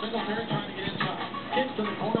Singletary trying to get inside. Kicks to the corner.